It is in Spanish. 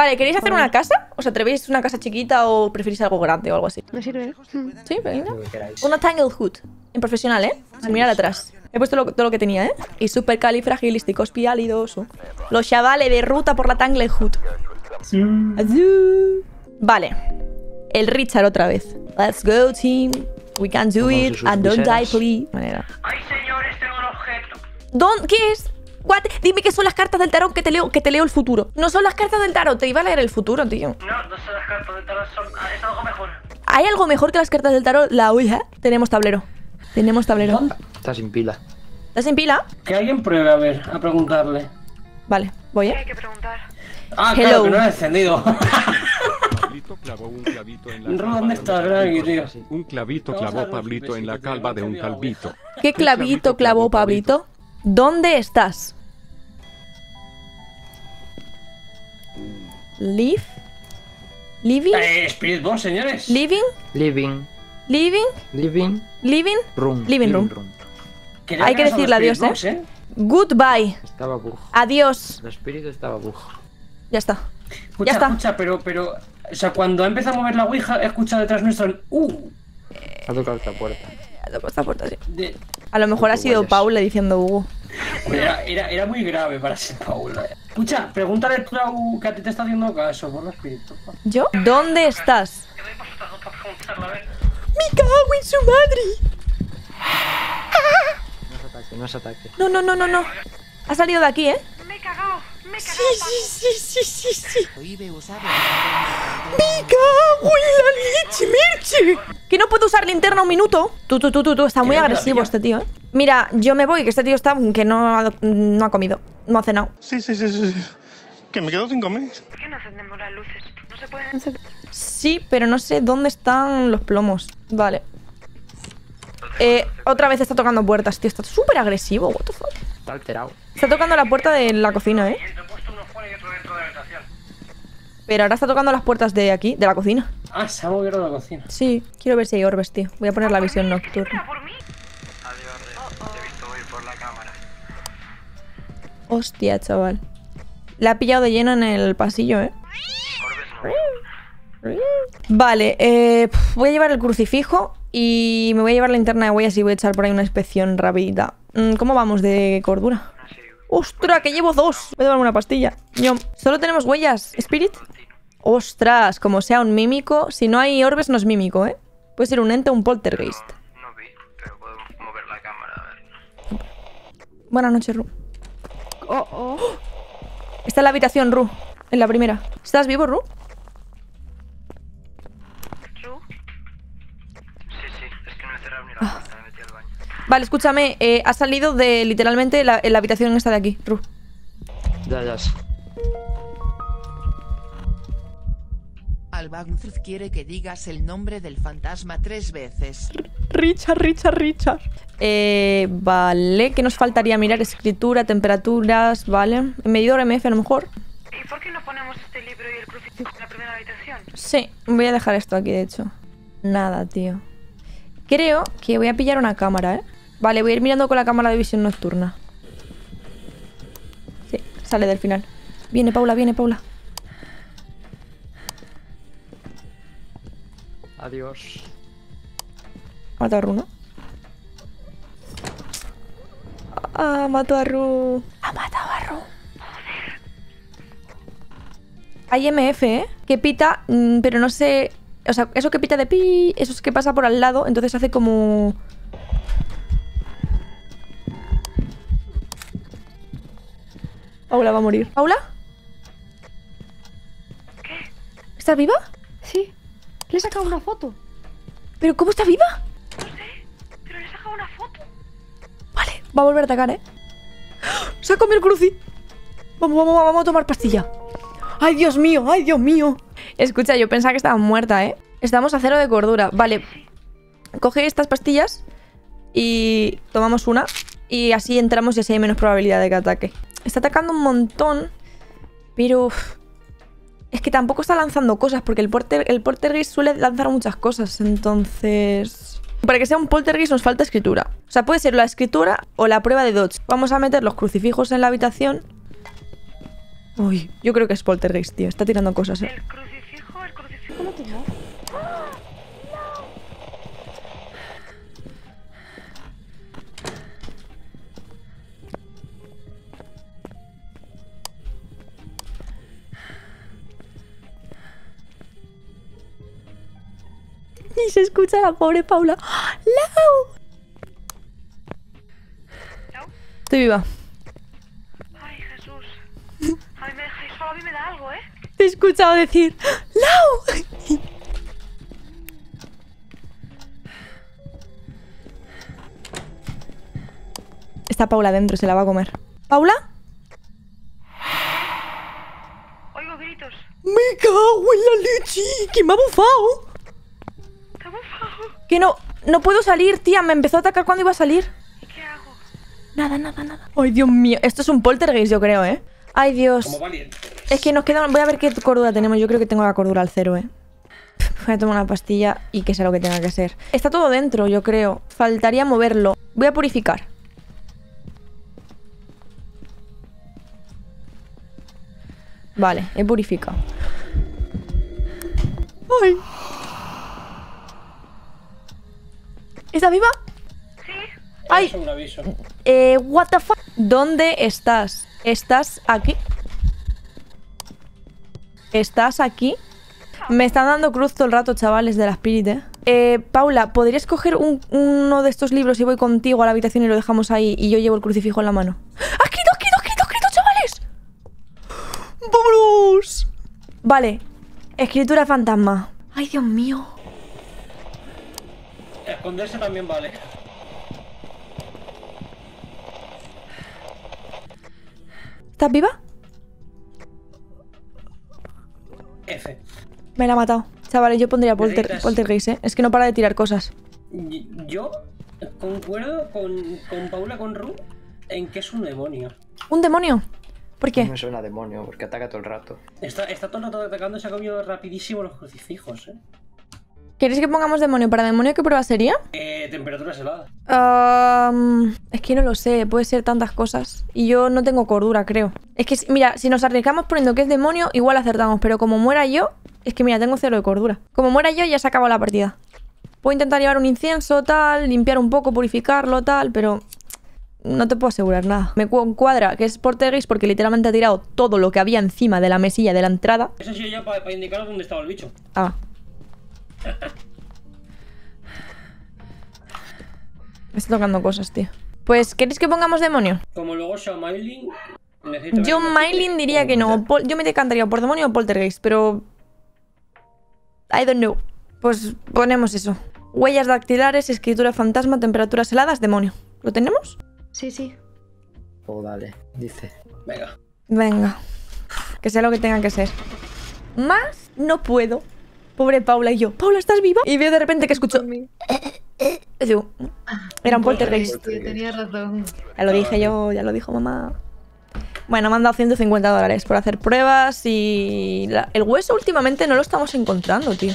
Vale, ¿queréis hacer una casa? ¿Os atrevéis una casa chiquita o preferís algo grande o algo así? Me sirve. Sí, venga. Una Tanglehood. En profesional, ¿eh? Sin mirar atrás. He puesto lo- todo lo que tenía, ¿eh? Y super califragilisticospialidoso. Los chavales de ruta por la Tanglehood. Azú. Vale. El Richard otra vez. Let's go, team. We can do it. And don't die, please. Manera. Ay, señores, tengo un objeto. ¿Dónde? ¿Qué es? What? Dime que son las cartas del tarot que te leo, que te leo el futuro. No son las cartas del tarot, te iba a leer el futuro, tío. No, no son las cartas de tarot, son... ah, es algo mejor. ¿Hay algo mejor que las cartas del tarot? La Ouija. Tenemos tablero. Tenemos tablero. Está sin pila. ¿Estás en pila? Que alguien pruebe a ver, a preguntarle. Vale, voy, ¿eh? Hay que preguntar. Ah, Hello. claro, que no lo he encendido. Pablito clavó un clavito en la Ru, calva ¿dónde de estás, un Draghi, calvito. tío? Un clavito clavó Pablito en la calva de un calvito. ¿Qué clavito clavó Pablito? ¿Dónde estás? Live? Living? Eh, Spirit Box, señores. Living? Living. Living? Living Living? room. Living room. Hay que decirle adiós, Box, Goodbye. Estaba bug. Adiós. El espíritu estaba bug. Ya está. Escucha, Ya está. escucha, pero, pero... O sea, cuando ha empezado a mover la Ouija, he escuchado detrás nuestro... el ¡Uh! Ha tocado esta puerta. Esta puerta, sí. De- A lo mejor ha sido. Paula diciendo Hugo. Era, era, era muy grave para ser Paula. Escucha, pregúntale a Clau que a ti te está haciendo caso por los espíritus. ¿Yo? ¿Dónde estás? ¡Me cago en su madre! No es ataque, no es ataque. No, no, no, no, no. Ha salido de aquí, ¿eh? Me Sí, sí, sí, sí, sí, sí. Prohíbe usar ¡Me cago en la leche, Mirche! Que no puedo usar linterna un minuto. Tú, tú, tú, tú, tú. Está muy agresivo este tío, ¿eh? Mira, yo me voy, que este tío está... Que no ha, no ha comido. No ha cenado. Sí, sí, sí, sí. sí. Que me quedo sin comer. ¿Por qué no encendemos las luces? No se pueden. Sí, pero no sé dónde están los plomos. Vale. Eh, otra vez está tocando puertas, tío. Está súper agresivo. What the fuck. Está alterado. Está tocando la puerta de la cocina, ¿eh? Te he puesto uno fuera y otro dentro de la habitación. Pero ahora está tocando las puertas de aquí, de la cocina. Ah, se ha movido la cocina. Sí, quiero ver si hay orbes, tío. Voy a poner la visión nocturna. por mí. Adiós. Te he visto ir por la cámara. Hostia, chaval. La ha pillado de lleno en el pasillo, ¿eh? Vale, eh, voy a llevar el crucifijo y me voy a llevar la linterna de huellas y voy a echar por ahí una inspección rapidita. Mm, ¿Cómo vamos de cordura? ¡Ostras, que llevo dos! Voy a tomarme una pastilla. Ñom. Solo tenemos huellas. ¿Spirit? Ostras, como sea un mímico. Si no hay orbes, no es mímico, ¿eh? Puede ser un ente o un poltergeist. No vi, pero puedo mover la cámara, a ver. Buenas noches, Ru. Oh, oh. Está en la habitación, Ru. En la primera. ¿Estás vivo? Ru. Vale, escúchame. eh, ha salido de literalmente la, habitación esta de aquí, Ru. Ya, ya. quiere que digas el nombre del fantasma tres veces. Richard, Richard, Richard. Eh, vale, ¿qué nos faltaría mirar? Escritura, temperaturas, vale. Medidor MF a lo mejor. ¿Y por qué no ponemos este libro y el crucifijo en la primera habitación? Sí, voy a dejar esto aquí, de hecho. Nada, tío. Creo que voy a pillar una cámara, ¿eh? Vale, voy a ir mirando con la cámara de visión nocturna. Sí, sale del final. Viene Paula, viene Paula. Adiós. Mató a Ru, ¿no? Ah, mató a Ru. Ha matado a Ru. Hay MF, ¿eh? Que pita, mm, pero no sé... O sea, eso que pita de pi, eso es que pasa por al lado, entonces hace como... Paula va a morir. ¿Paula? ¿Qué? ¿Estás viva? Sí. Le he sacado una foto. ¿Pero cómo está viva? No sé. Pero le he sacado una foto. Vale, va a volver a atacar, ¿eh? ¡Se ha comido el cruci! Vamos, vamos, vamos a tomar pastilla. ¡Ay, Dios mío! ¡Ay, Dios mío! Escucha, yo pensaba que estaba muerta, ¿eh? Estamos a cero de cordura. Vale, coge estas pastillas y tomamos una. Y así entramos y así hay menos probabilidad de que ataque. Está atacando un montón, pero... Es que tampoco está lanzando cosas, porque el, porter, el poltergeist suele lanzar muchas cosas, entonces... Para que sea un poltergeist nos falta escritura. O sea, puede ser la escritura o la prueba de Dodge. Vamos a meter los crucifijos en la habitación. Uy, yo creo que es poltergeist, tío. Está tirando cosas, eh. El Y se escucha a la pobre Paula. ¡Lau! Estoy viva. Ay, Jesús. A mí me solo, a mí me da algo, ¿eh? Te he escuchado decir ¡Lau! Está Paula dentro, se la va a comer. ¿Paula? Oigo gritos. Me cago en la leche. Que me ha bufado. Que no, no puedo salir, tía. Me empezó a atacar cuando iba a salir. ¿Y qué hago? Nada, nada, nada. Ay, Dios mío. Esto es un poltergeist, yo creo, ¿eh? Ay, Dios. Como valiente. Es que nos queda... Voy a ver qué cordura tenemos. Yo creo que tengo la cordura al cero, ¿eh? Voy a tomar una pastilla y que sea lo que tenga que ser. Está todo dentro, yo creo. Faltaría moverlo. Voy a purificar. Vale, he purificado. ¡Ay! ¿Está viva? Sí. Ay. Es un aviso. Eh, what the fuck? ¿Dónde estás? ¿Estás aquí? ¿Estás aquí? Me están dando cruz todo el rato, chavales, de la Spirit, ¿eh? Eh, Paula, ¿podrías coger un- uno de estos libros y voy contigo a la habitación y lo dejamos ahí y yo llevo el crucifijo en la mano? ¡Ah, quito, quito, quito, quito, chavales! ¡Vámonos! Vale. Escritura fantasma. Ay, Dios mío. Esconderse también vale. ¿Estás viva? F. Me la ha matado. Chavales, yo pondría polter, poltergeist, ¿eh? Es que no para de tirar cosas. Yo concuerdo con, con Paula con Ru en que es un demonio. ¿Un demonio? ¿Por qué? No suena a demonio porque ataca todo el rato. Está, está todo el rato atacando y se ha comido rapidísimo los crucifijos, ¿eh? ¿Queréis que pongamos demonio? ¿Para demonio qué prueba sería? Eh, temperaturas heladas. Es que no lo sé, puede ser tantas cosas. Y yo no tengo cordura, creo. Es que, mira, si nos arriesgamos poniendo que es demonio, igual acertamos. Pero como muera yo, es que mira, tengo cero de cordura. Como muera yo, ya se acabó la partida. Puedo intentar llevar un incienso, tal, limpiar un poco, purificarlo, tal, pero no te puedo asegurar nada. Me cu- cuadra que es Porteris porque literalmente ha tirado todo lo que había encima de la mesilla de la entrada. Eso sí ya para indicaros dónde estaba el bicho. Ah. Me está tocando cosas, tío. Pues, ¿queréis que pongamos demonio? Como luego necesito... Yo, Mylin, diría que no. Pol- Yo me decantaría por demonio o poltergeist, pero. I don't know. Pues ponemos eso. Huellas dactilares, escritura fantasma, temperaturas heladas, demonio. ¿Lo tenemos? Sí, sí. O dale, dice. Venga. Venga. Que sea lo que tenga que ser. Más no puedo. Pobre Paula y yo. Paula, ¿estás viva? Y veo de repente que escucho. Yo, Era un poltergeist. Tenía razón. Ya lo dije yo, ya lo dijo mamá. Bueno, me han dado 150 dólares por hacer pruebas y... la- el hueso últimamente no lo estamos encontrando, tío.